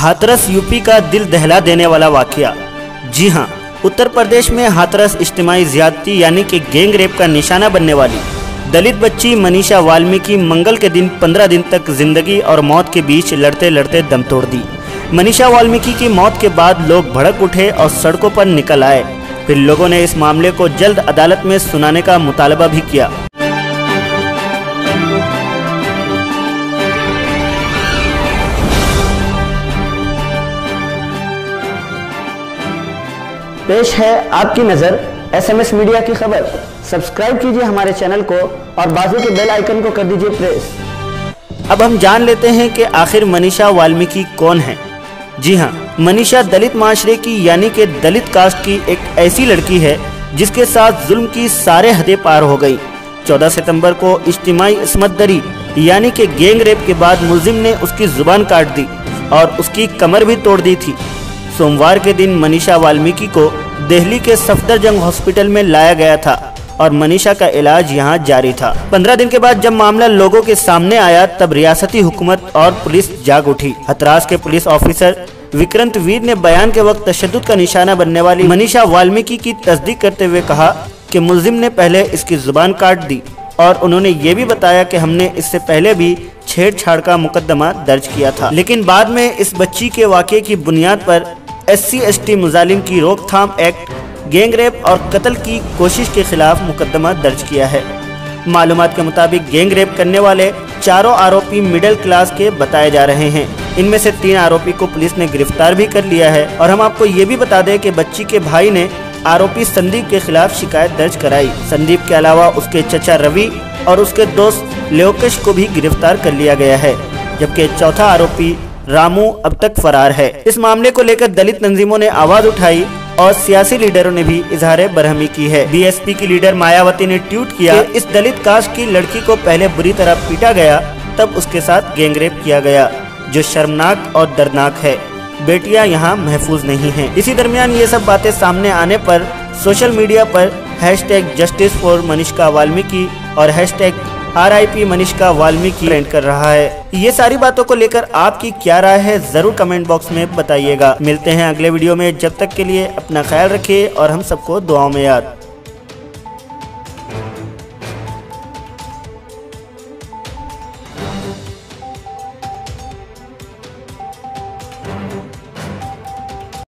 Hathras UP का दिल दहला देने वाला वाकया। जी हाँ उत्तर प्रदेश में हाथरस इज्तमाही ज्यादती यानी कि गैंग रेप का निशाना बनने वाली। दलित बच्ची मनीषा वाल्मीकि मंगल के दिन 15 दिन तक ज़िंदगी और मौत के बीच लड़ते लड़ते दम तोड़ दी। मनीषा वाल्मीकि की मौत के बाद लोग भड़क उठे और सड़कों पर निकल आए। फिर लोगों ने इस मामले को जल्द अदालत में सुनाने का मुतालबा भी किया। पेश है आपकी नज़र एसएमएस मीडिया की खबर। सब्सक्राइब कीजिए हमारे चैनल को और बाजू के बेल आइकन को कर दीजिए प्रेस अब हम जान लेते हैं कि आखिर मनीषा वाल्मीकि कौन है। जी हाँ मनीषा दलित माशरे की यानी कि दलित कास्ट की एक ऐसी लड़की है जिसके साथ जुल्म की सारे हदें पार हो गई। 14 सितंबर को इज्तिमाही इसमत दरी यानी कि गैंग रेप के बाद मुलिम ने उसकी ज़ुबान काट दी और उसकी कमर भी तोड़ दी थी। सोमवार के दिन मनीषा वाल्मीकि को दिल्ली के सफदरजंग हॉस्पिटल में लाया गया था और मनीषा का इलाज यहाँ जारी था। पंद्रह दिन के बाद जब मामला लोगों के सामने आया, तब रियासती हुकूमत और पुलिस जाग उठी। हतरास के पुलिस ऑफिसर विक्रंत वीर ने बयान के वक्त तशद का निशाना बनने वाली मनीषा वाल्मीकि की तस्दीक करते हुए कहा कि मुलजिम ने पहले इसकी ज़ुबान काट दी और उन्होंने ये भी बताया कि हमने इससे पहले भी छेड़छाड़ का मुकदमा दर्ज किया था। लेकिन बाद में इस बच्ची के वाक़े की बुनियाद पर एस सी एस टी मुजालिम की रोकथाम एक्ट गैंग रेप और कत्ल की कोशिश के खिलाफ मुकदमा दर्ज किया है। मालूम के मुताबिक गैंग रेप करने वाले चारों आरोपी मिडिल क्लास के बताए जा रहे हैं। इनमें से तीन आरोपी को पुलिस ने गिरफ़्तार भी कर लिया है और हम आपको ये भी बता दें कि बच्ची के भाई ने आरोपी संदीप के खिलाफ शिकायत दर्ज कराई। संदीप के अलावा उसके चचा रवि और उसके दोस्त लेोकश को भी गिरफ़्तार कर लिया गया है, जबकि चौथा आरोपी रामू अब तक फरार है। इस मामले को लेकर दलित तंजीमों ने आवाज़ उठाई और सियासी लीडरों ने भी इजहार बरहमी की है। बीएसपी की लीडर मायावती ने ट्वीट किया इस दलित कास्ट की लड़की को पहले बुरी तरह पीटा गया, तब उसके साथ गैंगरेप किया गया, जो शर्मनाक और दर्दनाक है। बेटियाँ यहाँ महफूज नहीं हैं। इसी दरमियान ये सब बातें सामने आने पर सोशल मीडिया पर hashtag justice for Manishka Valmiki और hashtag R I P Manishka Valmiki trend कर रहा है। ये सारी बातों को लेकर आपकी क्या राय है, ज़रूर कमेंट बॉक्स में बताइएगा। मिलते हैं अगले वीडियो में। जब तक के लिए अपना ख्याल रखिए और हम सबको दुआओं में याद।